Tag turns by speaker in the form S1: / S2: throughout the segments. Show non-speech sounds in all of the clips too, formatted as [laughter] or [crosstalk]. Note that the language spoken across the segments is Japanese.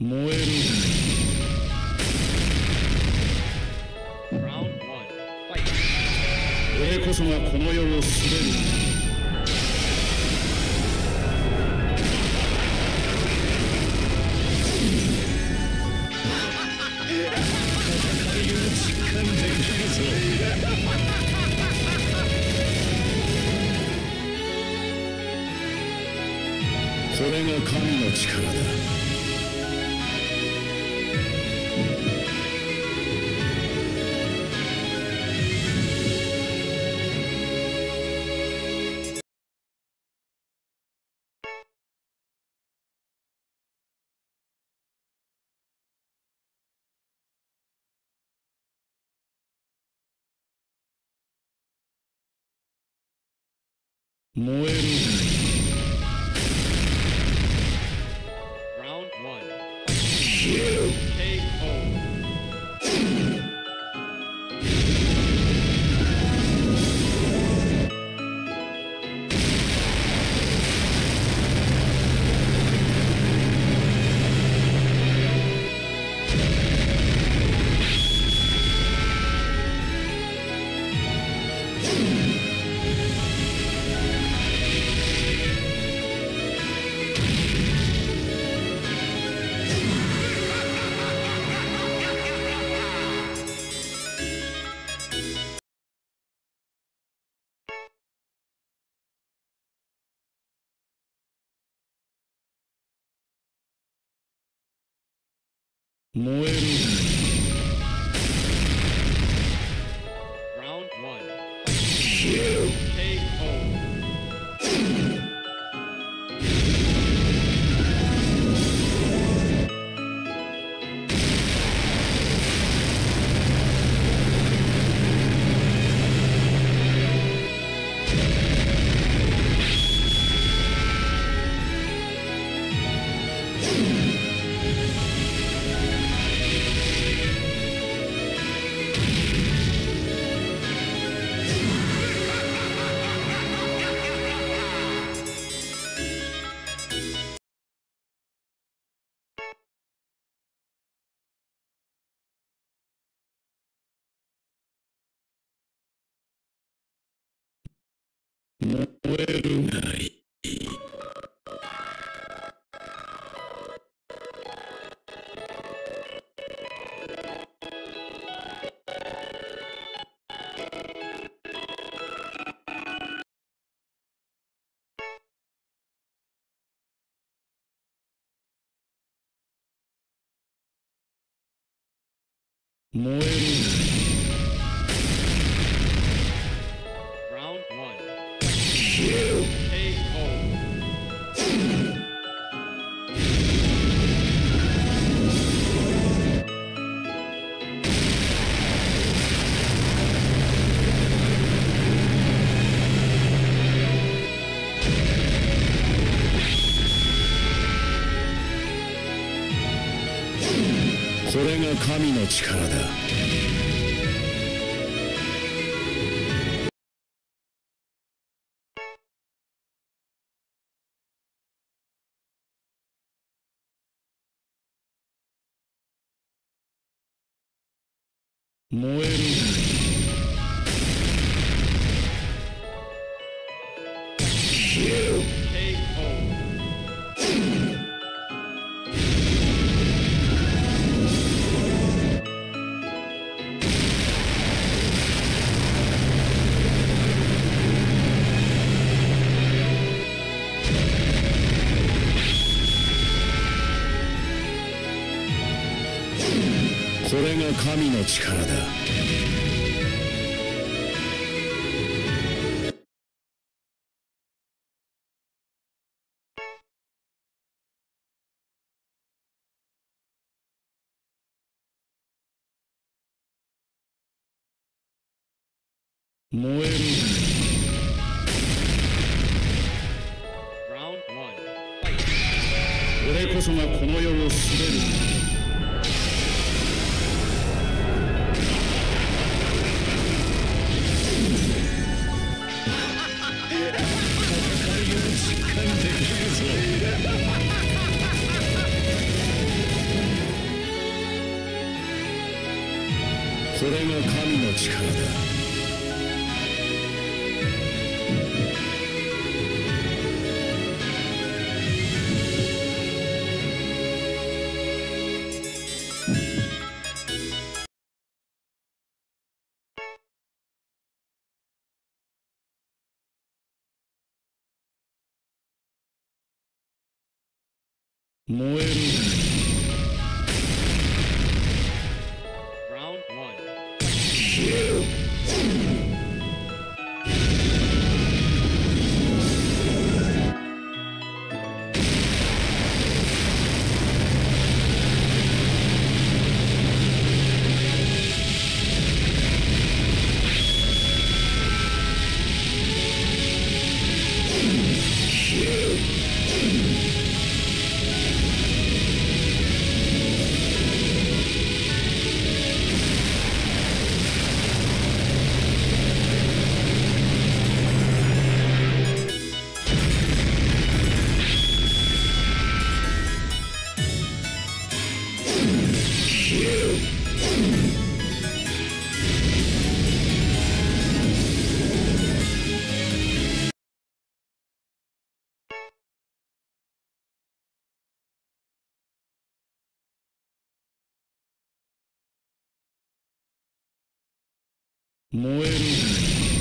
S1: 燃える
S2: Round one. Fight. [laughs]
S1: 俺こそがこの世を滑るこれが神の力だ燃燃燃えるがいい燃えるがいいこれが神の力だ。燃が神の力だ燃えるがいい
S2: Round one. Fight.
S1: 俺こそがこの世を滑るれが神の力だ。燃える燃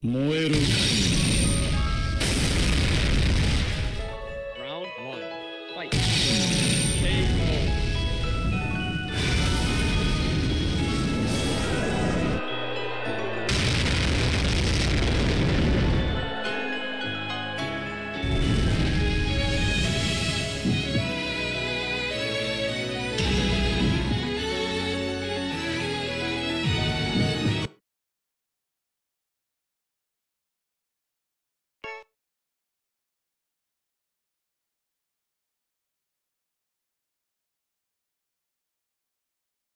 S1: 燃える。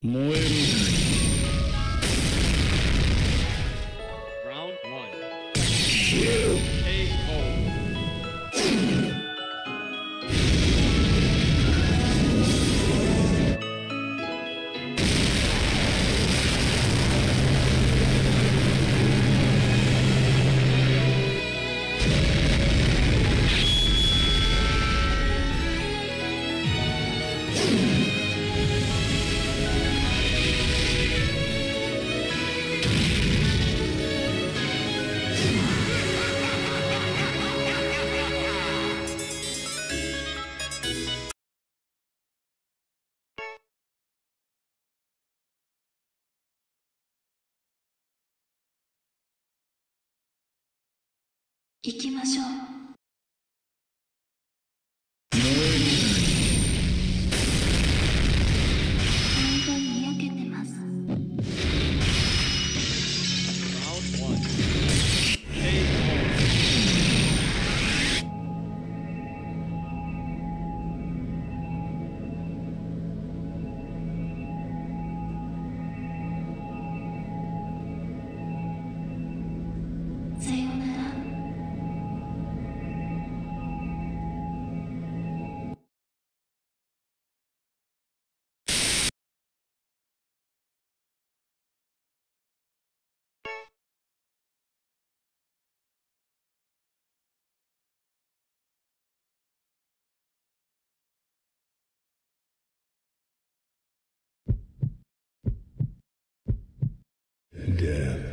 S1: 燃え
S3: 行きましょう。
S1: Yeah.